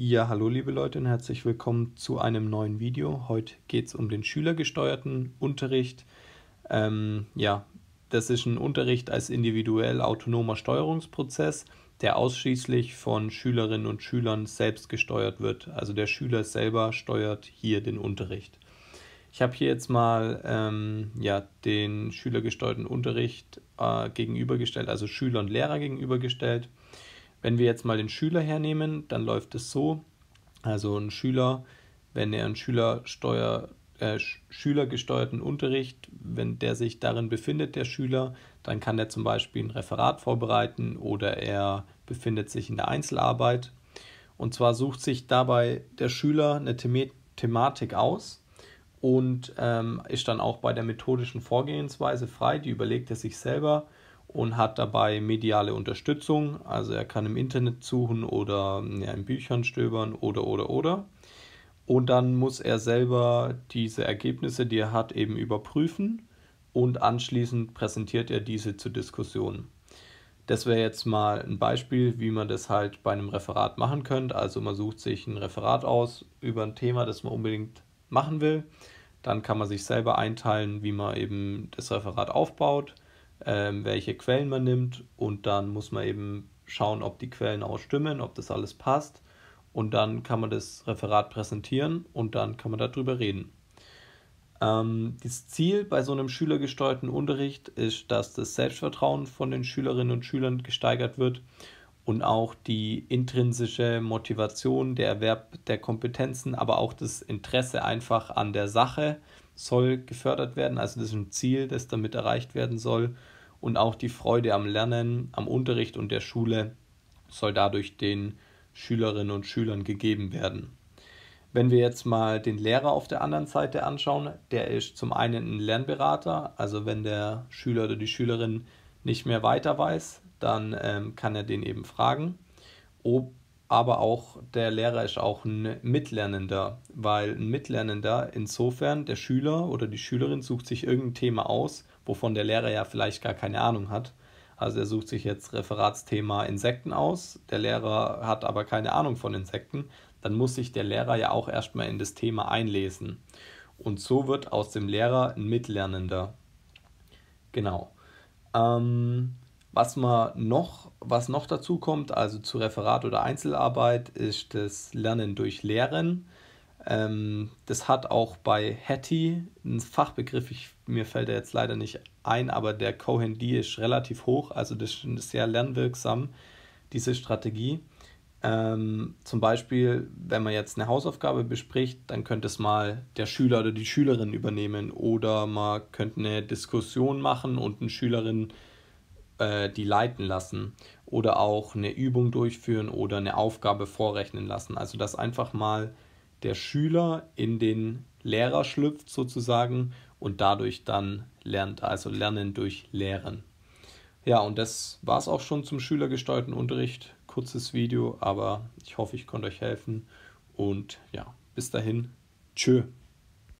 Ja, hallo liebe Leute und herzlich willkommen zu einem neuen Video. Heute geht es um den schülergesteuerten Unterricht. Ähm, ja, das ist ein Unterricht als individuell autonomer Steuerungsprozess, der ausschließlich von Schülerinnen und Schülern selbst gesteuert wird. Also der Schüler selber steuert hier den Unterricht. Ich habe hier jetzt mal ähm, ja, den schülergesteuerten Unterricht äh, gegenübergestellt, also Schüler und Lehrer gegenübergestellt. Wenn wir jetzt mal den Schüler hernehmen, dann läuft es so, also ein Schüler, wenn er einen Schülersteuer, äh, schülergesteuerten Unterricht, wenn der sich darin befindet, der Schüler, dann kann er zum Beispiel ein Referat vorbereiten oder er befindet sich in der Einzelarbeit. Und zwar sucht sich dabei der Schüler eine The Thematik aus und ähm, ist dann auch bei der methodischen Vorgehensweise frei, die überlegt er sich selber und hat dabei mediale Unterstützung. Also er kann im Internet suchen oder ja, in Büchern stöbern oder oder oder. Und dann muss er selber diese Ergebnisse, die er hat, eben überprüfen und anschließend präsentiert er diese zur Diskussion. Das wäre jetzt mal ein Beispiel, wie man das halt bei einem Referat machen könnte. Also man sucht sich ein Referat aus über ein Thema, das man unbedingt machen will. Dann kann man sich selber einteilen, wie man eben das Referat aufbaut ähm, welche Quellen man nimmt und dann muss man eben schauen, ob die Quellen auch stimmen, ob das alles passt und dann kann man das Referat präsentieren und dann kann man darüber reden. Ähm, das Ziel bei so einem schülergesteuerten Unterricht ist, dass das Selbstvertrauen von den Schülerinnen und Schülern gesteigert wird und auch die intrinsische Motivation, der Erwerb der Kompetenzen, aber auch das Interesse einfach an der Sache soll gefördert werden. Also das ist ein Ziel, das damit erreicht werden soll. Und auch die Freude am Lernen, am Unterricht und der Schule soll dadurch den Schülerinnen und Schülern gegeben werden. Wenn wir jetzt mal den Lehrer auf der anderen Seite anschauen, der ist zum einen ein Lernberater, also wenn der Schüler oder die Schülerin nicht mehr weiter weiß, dann ähm, kann er den eben fragen. Ob aber auch der Lehrer ist auch ein Mitlernender, weil ein Mitlernender insofern der Schüler oder die Schülerin sucht sich irgendein Thema aus, wovon der Lehrer ja vielleicht gar keine Ahnung hat. Also er sucht sich jetzt Referatsthema Insekten aus, der Lehrer hat aber keine Ahnung von Insekten, dann muss sich der Lehrer ja auch erstmal in das Thema einlesen. Und so wird aus dem Lehrer ein Mitlernender. Genau. Ähm, was man noch, was noch dazu kommt, also zu Referat oder Einzelarbeit, ist das Lernen durch Lehren. Ähm, das hat auch bei Hattie einen Fachbegriff, ich, mir fällt er jetzt leider nicht ein, aber der Cohen-D ist relativ hoch, also das ist sehr lernwirksam, diese Strategie. Ähm, zum Beispiel, wenn man jetzt eine Hausaufgabe bespricht, dann könnte es mal der Schüler oder die Schülerin übernehmen oder man könnte eine Diskussion machen und eine Schülerin äh, die leiten lassen oder auch eine Übung durchführen oder eine Aufgabe vorrechnen lassen. Also dass einfach mal der Schüler in den Lehrer schlüpft sozusagen und dadurch dann lernt, also Lernen durch Lehren. Ja, und das war es auch schon zum schülergesteuerten Unterricht. Kurzes Video, aber ich hoffe, ich konnte euch helfen. Und ja, bis dahin. Tschö.